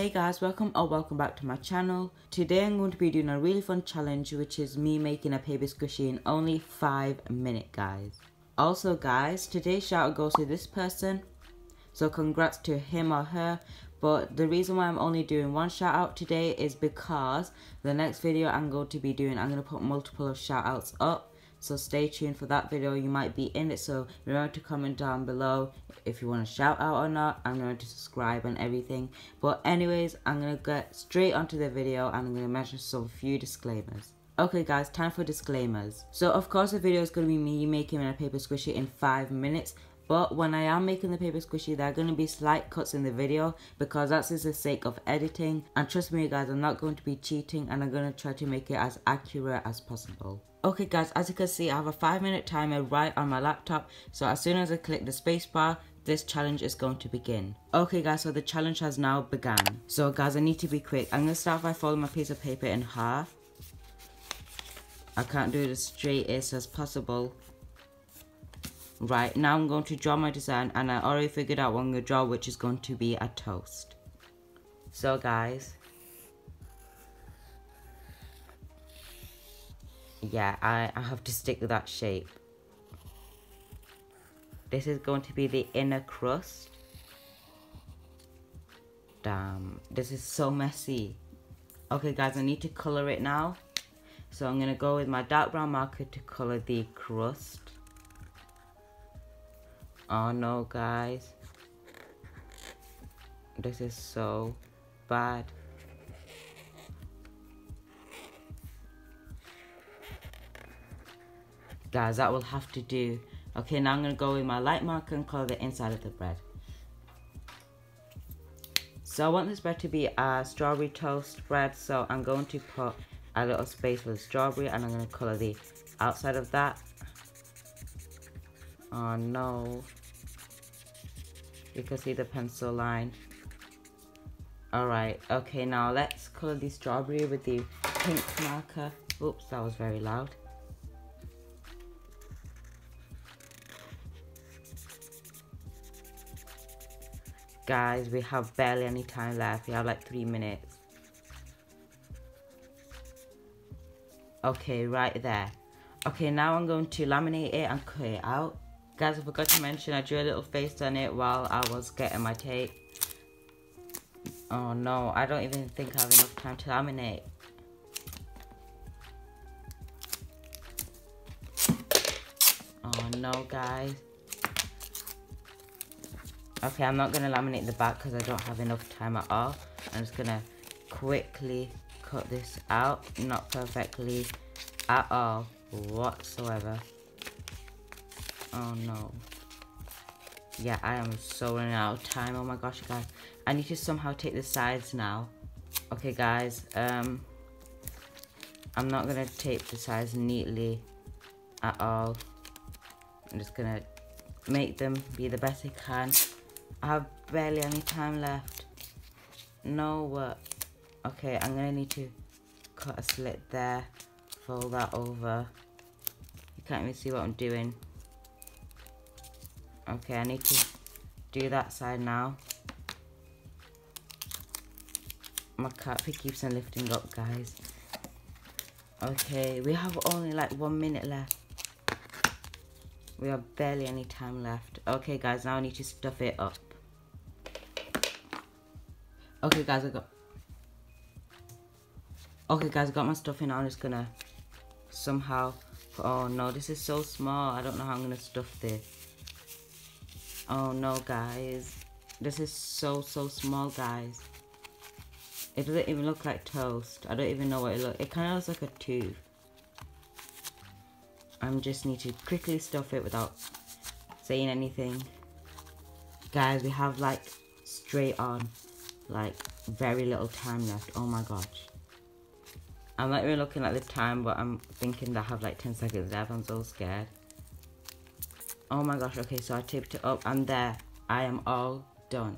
Hey guys, welcome or welcome back to my channel. Today I'm going to be doing a really fun challenge which is me making a paper squishy in only 5 minutes guys. Also guys, today's shout out goes to this person. So congrats to him or her. But the reason why I'm only doing one shout out today is because the next video I'm going to be doing, I'm going to put multiple of shout outs up so stay tuned for that video you might be in it so remember to comment down below if you want to shout out or not i'm going to subscribe and everything but anyways i'm going to get straight onto the video and i'm going to mention some few disclaimers Okay guys, time for disclaimers. So of course the video is going to be me making a paper squishy in 5 minutes. But when I am making the paper squishy, there are going to be slight cuts in the video because that's just the sake of editing. And trust me guys, I'm not going to be cheating and I'm going to try to make it as accurate as possible. Okay guys, as you can see, I have a 5 minute timer right on my laptop. So as soon as I click the spacebar, this challenge is going to begin. Okay guys, so the challenge has now begun. So guys, I need to be quick. I'm going to start by folding my piece of paper in half. I can't do it as straight as possible. Right, now I'm going to draw my design and I already figured out what I'm going to draw, which is going to be a toast. So guys, yeah, I, I have to stick with that shape. This is going to be the inner crust. Damn, this is so messy. Okay guys, I need to color it now. So I'm going to go with my dark brown marker to color the crust. Oh no guys. This is so bad. Guys, that will have to do. Okay, now I'm going to go with my light marker and color the inside of the bread. So I want this bread to be a strawberry toast bread. So I'm going to put a little space for the strawberry and I'm going to color the outside of that. Oh no. You can see the pencil line. Alright, okay now let's color the strawberry with the pink marker. Oops, that was very loud. Guys, we have barely any time left. We have like three minutes. Okay, right there. Okay, now I'm going to laminate it and cut it out. Guys, I forgot to mention I drew a little face on it while I was getting my tape. Oh no, I don't even think I have enough time to laminate. Oh no, guys. Okay, I'm not going to laminate the back because I don't have enough time at all. I'm just going to quickly cut this out. Not perfectly at all whatsoever. Oh no. Yeah, I am so running out of time. Oh my gosh, guys. I need to somehow take the sides now. Okay, guys. Um, I'm not going to tape the sides neatly at all. I'm just going to make them be the best I can. I have barely any time left. No, what? Okay, I'm gonna need to cut a slit there, fold that over. You can't even see what I'm doing. Okay, I need to do that side now. My carpet keeps on lifting up, guys. Okay, we have only like one minute left. We have barely any time left. Okay, guys, now I need to stuff it up. Okay, guys, I got... Okay, guys, I got my stuff in. I'm just gonna somehow... Oh, no, this is so small. I don't know how I'm gonna stuff this. Oh, no, guys. This is so, so small, guys. It doesn't even look like toast. I don't even know what it looks... It kind of looks like a tooth. I'm just need to quickly stuff it without saying anything. Guys, we have, like, straight on like very little time left. Oh my gosh. I'm not even looking at the time, but I'm thinking that I have like 10 seconds left. I'm so scared. Oh my gosh, okay, so I taped it oh, up. I'm there. I am all done.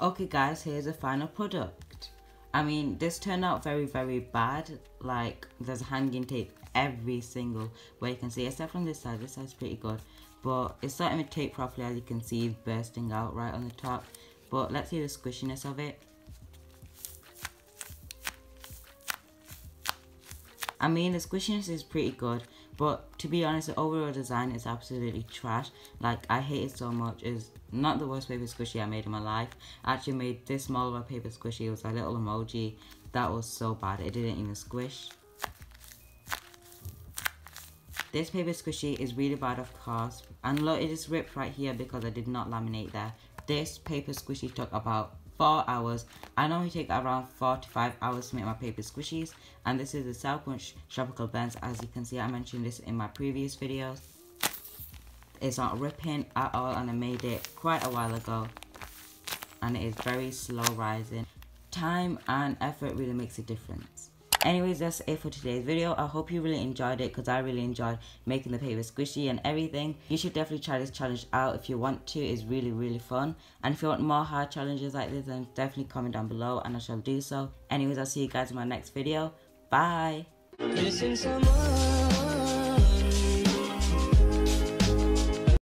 Okay guys, here's the final product. I mean, this turned out very, very bad. Like, there's hanging tape every single where you can see, except from this side. This side's pretty good. But it's starting to tape properly, as you can see, bursting out right on the top. But let's see the squishiness of it. I mean, the squishiness is pretty good but to be honest, the overall design is absolutely trash. Like, I hate it so much. It's not the worst paper squishy I made in my life. I actually made this small of a paper squishy. It was a little emoji. That was so bad. It didn't even squish. This paper squishy is really bad of course. And look, it is ripped right here because I did not laminate there. This paper squishy took about 4 hours. I normally take around 4 to 5 hours to make my paper squishies. And this is the Sour Punch Tropical Blends. As you can see, I mentioned this in my previous videos. It's not ripping at all and I made it quite a while ago. And it is very slow rising. Time and effort really makes a difference anyways that's it for today's video. I hope you really enjoyed it because i really enjoyed making the paper squishy and everything. You should definitely try this challenge out if you want to. It's really really fun. And if you want more hard challenges like this then definitely comment down below and i shall do so. Anyways i'll see you guys in my next video. Bye